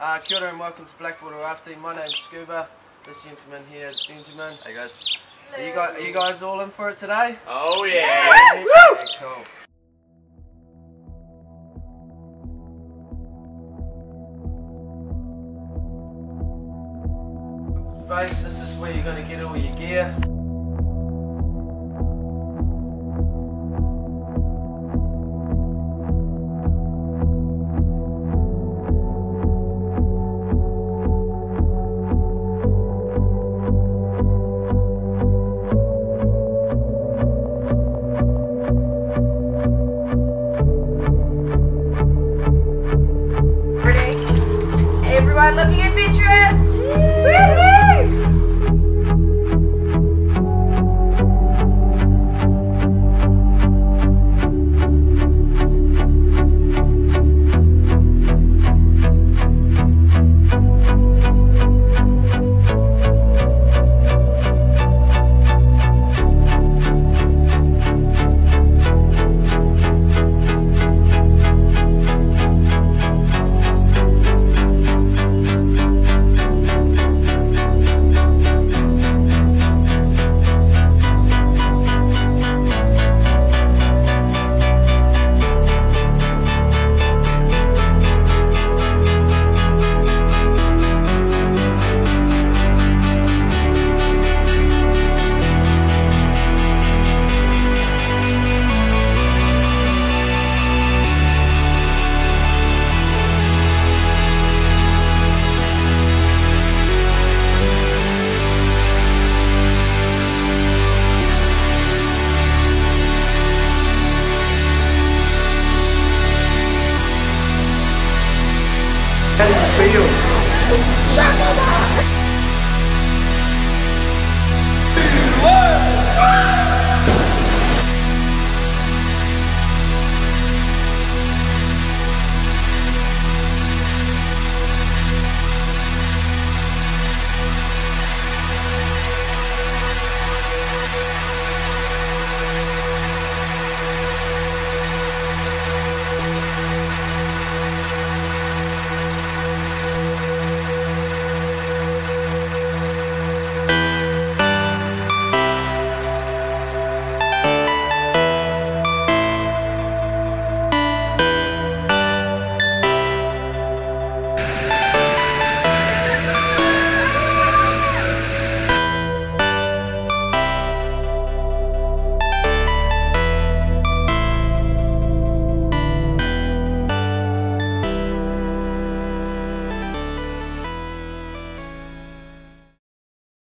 Uh, kia ora and welcome to Blackwater Rafting. My name's Scuba. This gentleman here is Benjamin. Hey guys. Are you guys, are you guys all in for it today? Oh yeah. Yeah, okay, cool. Base, this is where you're going to get all your gear. Everyone looking adventurous! Woo-hoo! and fail. Shut up!